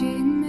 心。